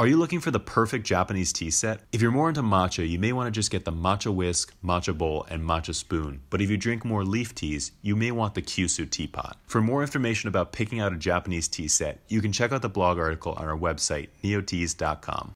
Are you looking for the perfect Japanese tea set? If you're more into matcha, you may want to just get the matcha whisk, matcha bowl, and matcha spoon. But if you drink more leaf teas, you may want the Kyusu teapot. For more information about picking out a Japanese tea set, you can check out the blog article on our website, nioteas.com.